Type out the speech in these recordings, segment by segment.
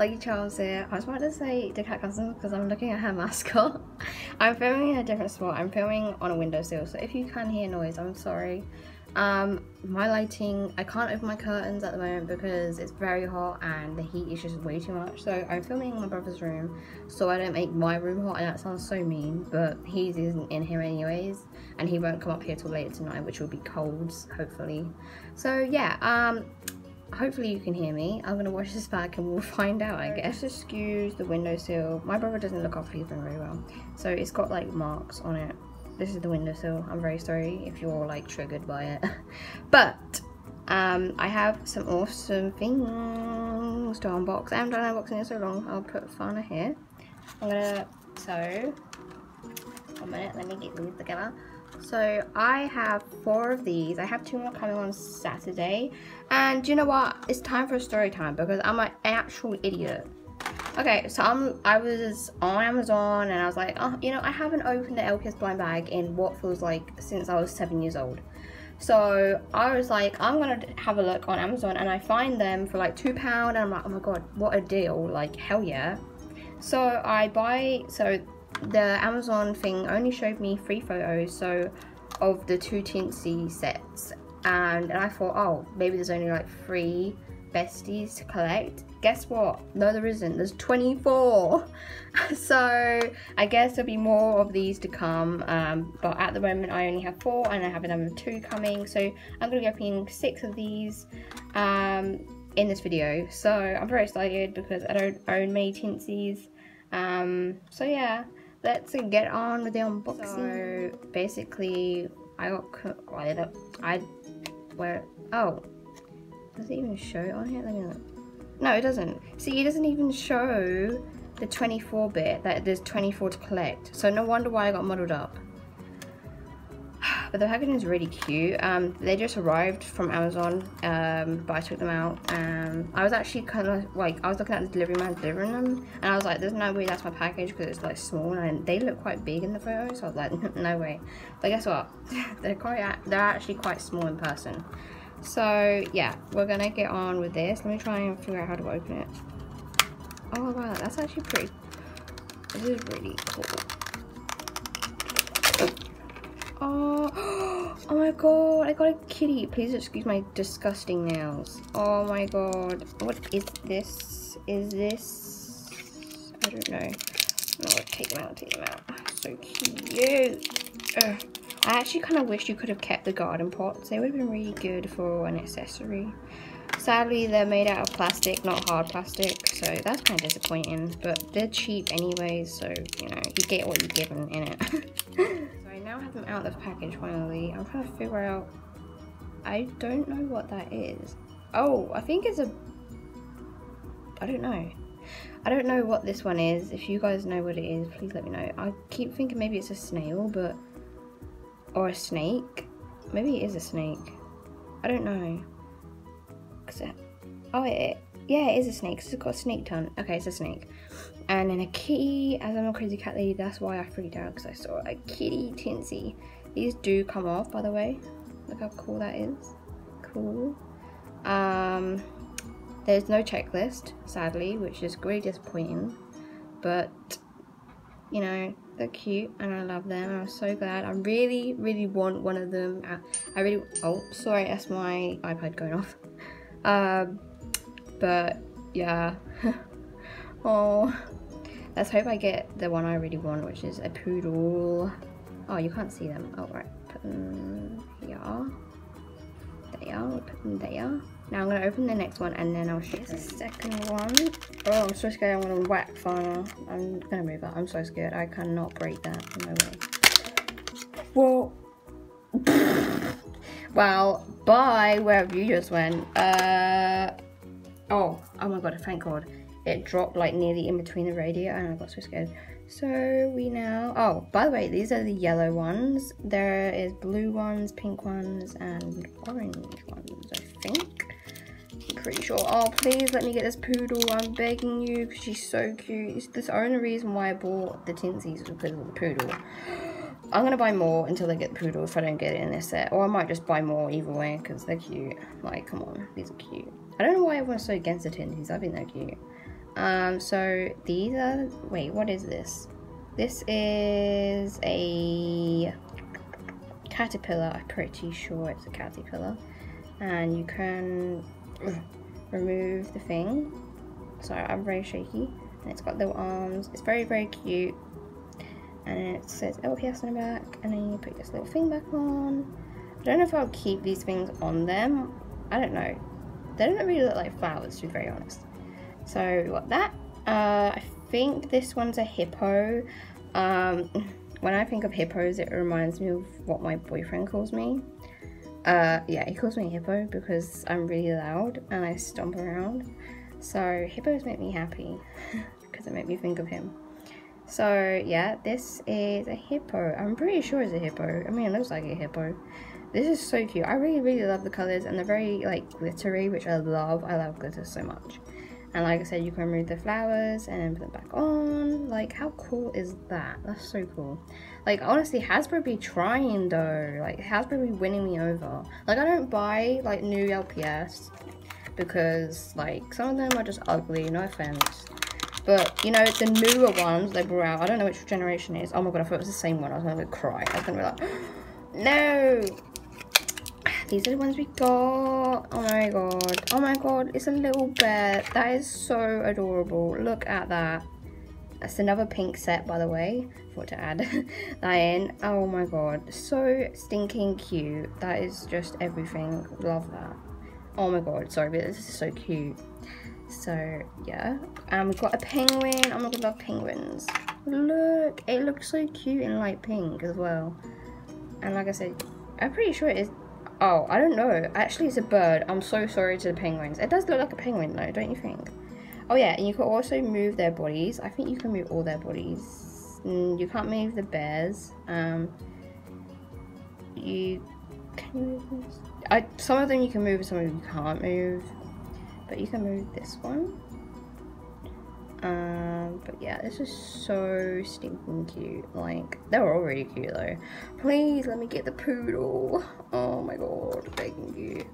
Lucky Charms here. I was about to say the cat cousins because I'm looking at her mascot. I'm filming in a different spot. I'm filming on a windowsill, so if you can hear noise, I'm sorry. Um, my lighting, I can't open my curtains at the moment because it's very hot and the heat is just way too much. So I'm filming in my brother's room so I don't make my room hot and that sounds so mean, but he isn't in here anyways and he won't come up here till later tonight which will be cold, hopefully. So yeah, um, hopefully you can hear me. I'm gonna wash this back and we'll find out I guess. Just excuse the windowsill. My brother doesn't look after his room very well. So it's got like marks on it this is the windowsill. I'm very sorry if you're like triggered by it. but um, I have some awesome things to unbox. I haven't done unboxing in so long. I'll put Fana here. I'm gonna, so, one minute, let me get these together. So I have four of these. I have two more coming on Saturday. And you know what? It's time for a story time because I'm an actual idiot. Okay, so I'm, I was on Amazon and I was like, oh, you know, I haven't opened an LPS blind bag in what feels like since I was seven years old. So I was like, I'm gonna have a look on Amazon and I find them for like two pound and I'm like, oh my god, what a deal, like hell yeah. So I buy, so the Amazon thing only showed me three photos, so of the two Tinsy sets and, and I thought, oh, maybe there's only like three besties to collect guess what? No there isn't. There's 24 so i guess there'll be more of these to come um, but at the moment i only have four and i have another two coming. So i'm going to be opening six of these um, in this video. So i'm very excited because i don't own many tinsies. Um, so yeah let's get on with the unboxing. So basically i got i where oh does it even show on here? Let me look no, it doesn't. See, it doesn't even show the 24 bit that there's 24 to collect. So no wonder why I got muddled up. But the packaging is really cute. Um, they just arrived from Amazon, um, but I took them out. Um, I was actually kind of like, I was looking at the delivery man delivering them, and I was like, there's no way that's my package because it's like small, and they look quite big in the photo, so I was like, no way. But guess what? they're quite, they're actually quite small in person. So yeah, we're gonna get on with this. Let me try and figure out how to open it. Oh wow, that's actually pretty, this is really cool. Oh, oh my god, I got a kitty. Please excuse my disgusting nails. Oh my god, what is this? Is this, I don't know. No, take them out, take them out. So cute. Ugh. I actually kind of wish you could have kept the garden pots. They would have been really good for an accessory. Sadly, they're made out of plastic, not hard plastic, so that's kind of disappointing. But they're cheap anyways, so, you know, you get what you're given in it. so I now have them out of the package finally. I'm trying to figure out... I don't know what that is. Oh, I think it's a... I don't know. I don't know what this one is. If you guys know what it is, please let me know. I keep thinking maybe it's a snail, but or a snake. Maybe it is a snake. I don't know. Cause It, oh, it, yeah, it is a snake. It's got a snake tongue. Okay, it's a snake. And then a kitty, as I'm a crazy cat lady, that's why I freaked out because I saw a kitty tinsy. These do come off, by the way. Look how cool that is. Cool. Um, there's no checklist, sadly, which is really disappointing. But, you know, they're cute and I love them. I'm so glad. I really, really want one of them. I really, oh, sorry, that's my iPad going off. Um, but yeah. oh, let's hope I get the one I really want, which is a poodle. Oh, you can't see them. Oh, right. Put them here. There. Put them there. Now I'm going to open the next one and then I'll show you the second one. Oh, I'm so scared I'm going to whack final. I'm going to move that. I'm so scared. I cannot break that. No way. Whoa. well, bye, wherever you just went. Uh, oh, oh my god, thank god. It dropped like nearly in between the radio and I got so scared. So we now, oh, by the way, these are the yellow ones. There is blue ones, pink ones, and orange ones, I think pretty sure. Oh, please let me get this poodle. I'm begging you because she's so cute. It's the only reason why I bought the tinsies because of the poodle. I'm going to buy more until I get the poodle if I don't get it in this set. Or I might just buy more either way because they're cute. Like, come on. These are cute. I don't know why everyone's so against the tinsies. I think they're cute. Um, so these are... Wait, what is this? This is a caterpillar. I'm pretty sure it's a caterpillar. And you can remove the thing. Sorry, I'm very shaky. And it's got little arms. It's very, very cute. And it says LPS on the back. And then you put this little thing back on. I don't know if I'll keep these things on them. I don't know. They don't really look like flowers, to be very honest. So we got that. Uh, I think this one's a hippo. Um, when I think of hippos, it reminds me of what my boyfriend calls me. Uh, yeah, he calls me hippo because I'm really loud and I stomp around. So hippos make me happy because it make me think of him. So yeah, this is a hippo. I'm pretty sure it's a hippo. I mean, it looks like a hippo. This is so cute. I really, really love the colors and they're very like glittery, which I love. I love glitter so much. And like I said, you can remove the flowers and then put them back on. Like, how cool is that? That's so cool. Like, honestly, Hasbro be trying though. Like, Hasbro be winning me over. Like, I don't buy, like, new LPS because, like, some of them are just ugly, no offense. But, you know, the newer ones they brought out, I don't know which generation it is. Oh my god, I thought it was the same one. I was gonna cry. I was gonna be like, no! These are the ones we got. Oh my god. Oh my god, it's a little bear. That is so adorable. Look at that. That's another pink set, by the way. Thought to add that in. Oh my god. So stinking cute. That is just everything. Love that. Oh my god. Sorry, but this is so cute. So, yeah. And we've got a penguin. Oh my god, I love penguins. Look. It looks so cute in light pink as well. And like I said, I'm pretty sure it is Oh, I don't know. Actually, it's a bird. I'm so sorry to the penguins. It does look like a penguin though, don't you think? Oh yeah, and you can also move their bodies. I think you can move all their bodies. Mm, you can't move the bears. Um, you can move this? I, some of them you can move, some of them you can't move. But you can move this one. Um, but yeah, this is so stinking cute. Like, they were already cute though. Please let me get the poodle. Oh my god, begging you.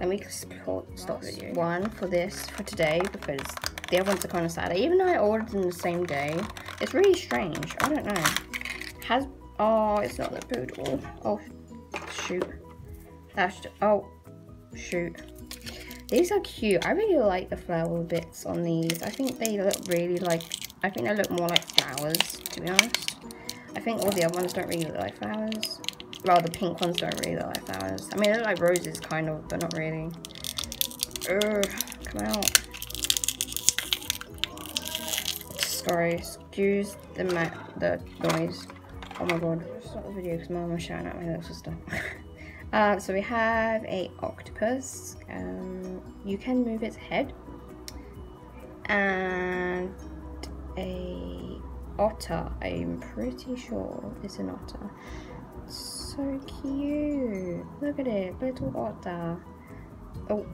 Let me stop one for this for today because the other ones are kind of sad. Even though I ordered them the same day, it's really strange. I don't know. Has oh, it's not the poodle. Oh, oh, shoot. That's oh, shoot. These are cute. I really like the flower bits on these. I think they look really like, I think they look more like flowers, to be honest. I think all the other ones don't really look like flowers. Well, the pink ones don't really look like flowers. I mean, they look like roses, kind of, but not really. Ugh, come out. Sorry, excuse the the noise. Oh my god, stop the video because mom was shouting at my little sister. Uh, so we have a octopus. Um, you can move its head. And a otter. I'm pretty sure it's an otter. So cute. Look at it, little otter. Oh,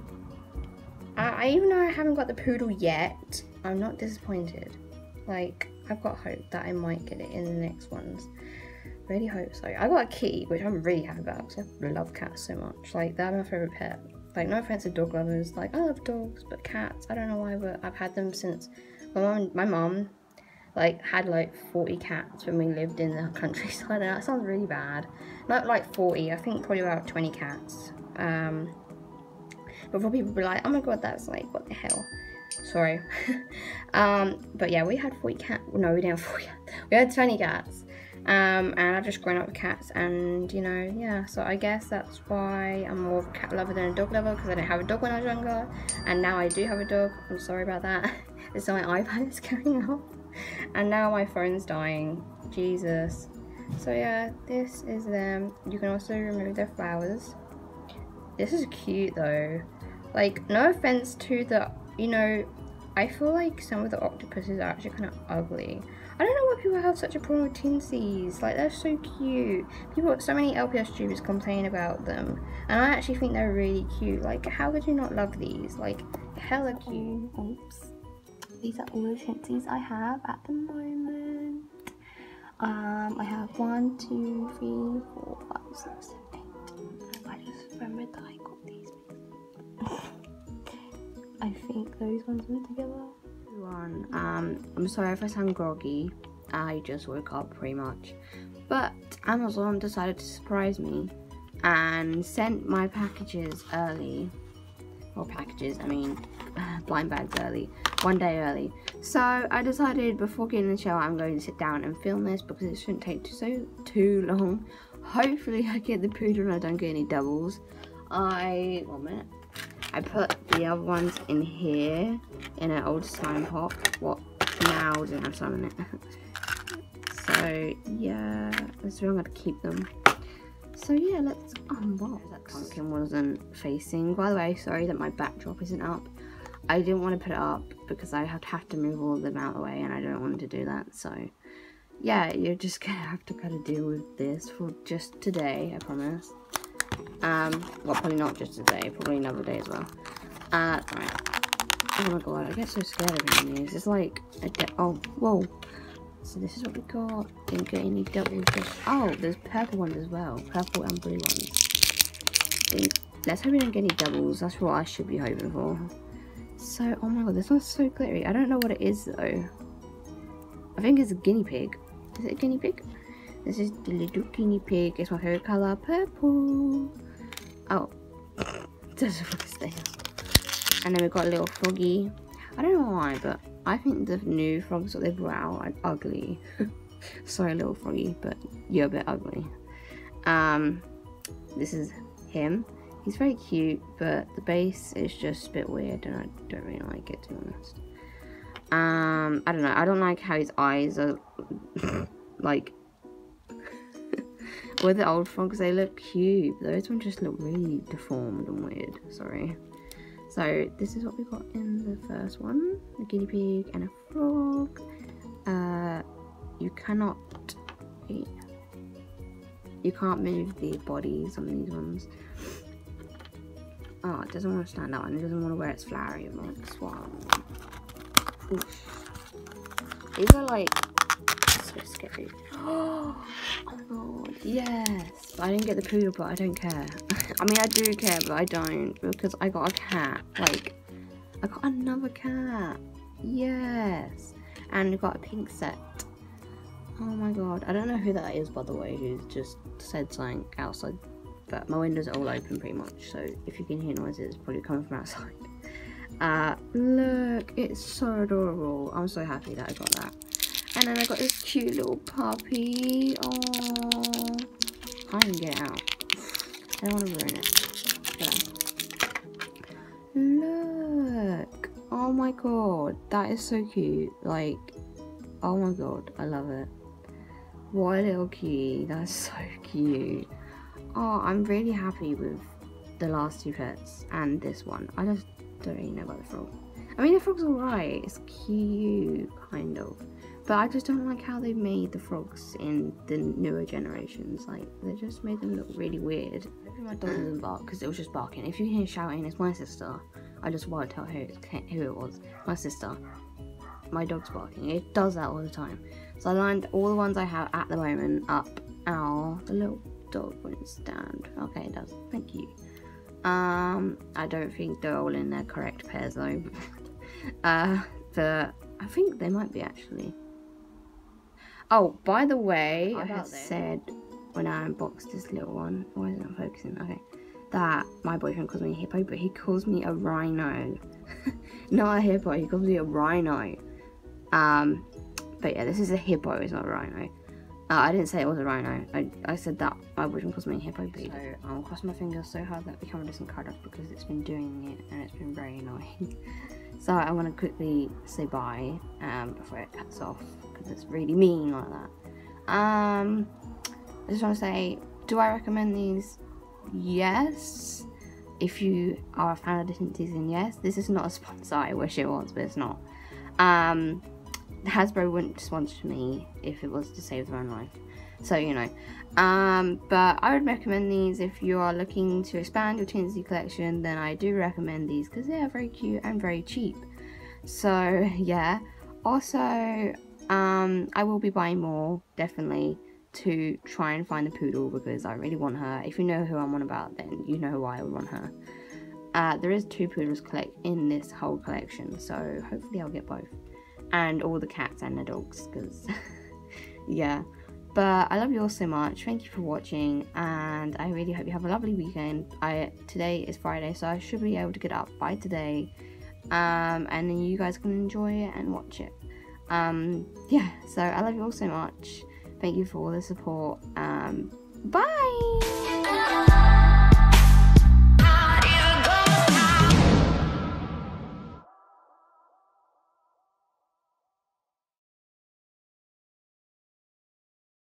I, I even though I haven't got the poodle yet, I'm not disappointed. Like, I've got hope that I might get it in the next ones. Really hope so. I got a kitty, which I'm really happy about because I love cats so much. Like, they're my favourite pet. Like, no offense to dog lovers. Like, I love dogs, but cats, I don't know why, but I've had them since my mom, my mom, like, had like 40 cats when we lived in the countryside. That sounds really bad. Not like 40, I think probably about 20 cats. Um, before people be like, oh my god, that's like, what the hell? Sorry. um, but yeah, we had 40 cats. No, we didn't have 40 We had 20 cats. Um, and I've just grown up with cats and you know yeah so I guess that's why I'm more of a cat lover than a dog lover because I didn't have a dog when I was younger and now I do have a dog I'm sorry about that it's my iPad is going off and now my phone's dying Jesus so yeah this is them you can also remove their flowers this is cute though like no offense to the you know I feel like some of the octopuses are actually kind of ugly. I don't know why people have such a problem with tinsies. Like they're so cute. People, so many LPS tubers complain about them, and I actually think they're really cute. Like, how could you not love these? Like, hella cute. Oh, oops. These are all the tinsies I have at the moment. Um, I have one, two, three, four, five, six, seven, eight. I just remembered that I got these. I think those ones were together. Everyone, um, I'm sorry if I sound groggy. I just woke up pretty much. But Amazon decided to surprise me and sent my packages early. Or packages, I mean blind bags early, one day early. So I decided before getting the show I'm going to sit down and film this because it shouldn't take so too long. Hopefully I get the poodle and I don't get any doubles. I, one minute. I put the other ones in here in an old slime pot. What now doesn't have slime in it. so yeah, I'm gonna keep them. So yeah, let's unbox. That pumpkin wasn't facing. By the way, sorry that my backdrop isn't up. I didn't want to put it up because I would have to move all of them out of the way and I don't want to do that. So yeah, you're just gonna have to kind of deal with this for just today, I promise. Um, well, probably not just today, probably another day as well. Uh, right. Oh my god, I get so scared of these. It's like, oh, whoa. So this is what we got. Didn't get any doubles. Just, oh, there's purple ones as well. Purple and blue ones. Let's hope we don't get any doubles. That's what I should be hoping for. So, oh my god, this one's so glittery. I don't know what it is though. I think it's a guinea pig. Is it a guinea pig? This is the little guinea pig. It's my favorite color, purple. Oh, doesn't want to stay And then we've got a little froggy. I don't know why, but I think the new frogs that they brought out are ugly. Sorry, little froggy, but you're a bit ugly. Um, this is him. He's very cute, but the base is just a bit weird, and I don't really like it to be honest. Um, I don't know. I don't like how his eyes are like with the old frogs, they look cute. Those ones just look really deformed and weird. Sorry. So this is what we got in the first one: a guinea pig and a frog. Uh, you cannot. You can't move the bodies on these ones. Oh, it doesn't want to stand up and it doesn't want to wear its flowery swan. Oof. These are like so scary. Oh, god, yes. I didn't get the poodle, but I don't care. I mean, I do care, but I don't because I got a cat. Like, I got another cat. Yes. And I got a pink set. Oh my god. I don't know who that is, by the way, who's just said something outside. But my windows are all open pretty much, so if you can hear noises, it's probably coming from outside. Uh, look, it's so adorable. I'm so happy that I got that. And then I got this cute little puppy. Oh, I can get it out. I don't want to ruin it. Look. Oh my god. That is so cute. Like, oh my god. I love it. What a little cutie. That's so cute. Oh, I'm really happy with the last two pets and this one. I just don't really know about the frog. I mean, the frog's alright. It's cute, kind of. But I just don't like how they made the frogs in the newer generations. Like, they just made them look really weird. my dog doesn't bark because it was just barking. If you hear shouting, it's my sister. I just want to tell who, who it was. My sister. My dog's barking. It does that all the time. So I lined all the ones I have at the moment up. Ow, the little dog won't stand. Okay, it does. Thank you. Um, I don't think they're all in their correct pairs though. uh, but I think they might be actually. Oh, by the way, I had said when I unboxed this little one, why is it not focusing? Okay, that my boyfriend calls me a hippo, but he calls me a rhino. not a hippo, he calls me a rhino. Um, but yeah, this is a hippo, it's not a rhino. Uh, I didn't say it was a rhino. I, I said that my boyfriend calls me a hippo. So I'll cross my fingers so hard that the camera doesn't cut off because it's been doing it and it's been very annoying. so I want to quickly say bye um, before it cuts off because it's really mean like that. Um, I just want to say, do I recommend these? Yes. If you are a fan of Disney Season, yes. This is not a sponsor. I wish it was, but it's not. Um, Hasbro wouldn't sponsor me if it was to save their own life. So, you know. Um, but I would recommend these if you are looking to expand your Trinity collection, then I do recommend these because they are very cute and very cheap. So, yeah. Also, um, I will be buying more, definitely, to try and find the poodle because I really want her. If you know who I'm on about, then you know why I want her. Uh, there is two poodles collect in this whole collection, so hopefully I'll get both. And all the cats and the dogs, because, yeah. But I love you all so much. Thank you for watching, and I really hope you have a lovely weekend. I Today is Friday, so I should be able to get up by today. Um, and then you guys can enjoy it and watch it. Um, yeah, so I love you all so much. Thank you for all the support. Um, bye!